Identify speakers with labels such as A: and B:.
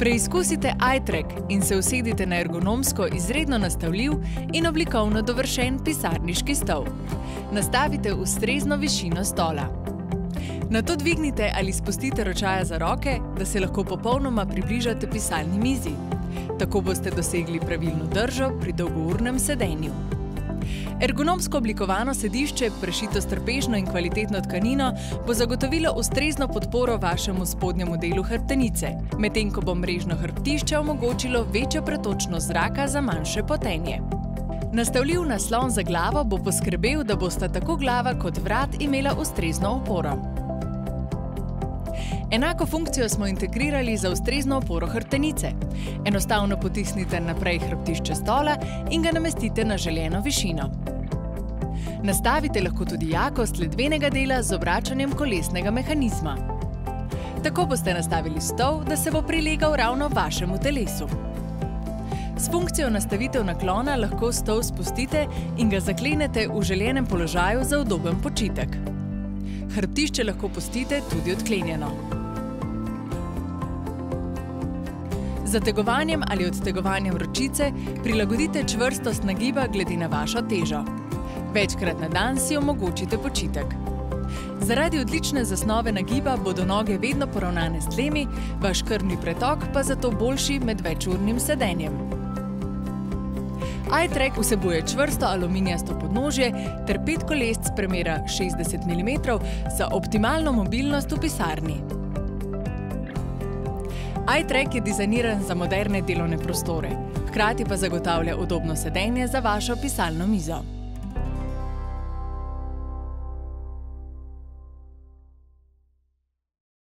A: Preizkusite iTrack in se usedite na ergonomsko izredno nastavljiv in oblikovno dovršen pisarniški stol. Nastavite ustrezno višino stola. Na to dvignite ali spustite ročaja za roke, da se lahko popolnoma približate pisalni mizi. Tako boste dosegli pravilno držo pri dolgournem sedenju. Ergonomsko oblikovano sedišče, prešito s trpežno in kvalitetno tkanino, bo zagotovilo ustrezno podporo vašemu spodnjemu delu hrbtenice, medtem ko bo mrežno hrbtišče omogočilo večjo pretočnost zraka za manjše potenje. Nastavljiv naslon za glavo bo poskrbel, da bosta tako glava kot vrat imela ustrezno oporo. Enako funkcijo smo integrirali za ustrezno oporo hrbtenice. Enostavno potisnite naprej hrbtišče stola in ga namestite na željeno višino. Nastavite lahko tudi jakost ledvenega dela z obračanjem kolesnega mehanizma. Tako boste nastavili stol, da se bo prilegal ravno vašemu telesu. S funkcijo nastavitev naklona lahko stol spustite in ga zaklenete v željenem položaju za udoben počitek. Hrbtišče lahko pustite tudi odklenjeno. Z zategovanjem ali odtegovanjem ročice prilagodite čvrstost nagiba glede na vašo težo. Večkrat na dan si omogočite počitek. Zaradi odlične zasnove nagiba bodo noge vedno poravnane s tlemi, vaš krvni pretok pa zato boljši med večurnim sedenjem. iTrack vsebuje čvrsto aluminijasto podnožje ter pet kolesc premera 60 mm za optimalno mobilnost v pisarni. iTrack je dizajniran za moderne delovne prostore, hkrati pa zagotavlja udobno sedenje za vašo pisalno mizo.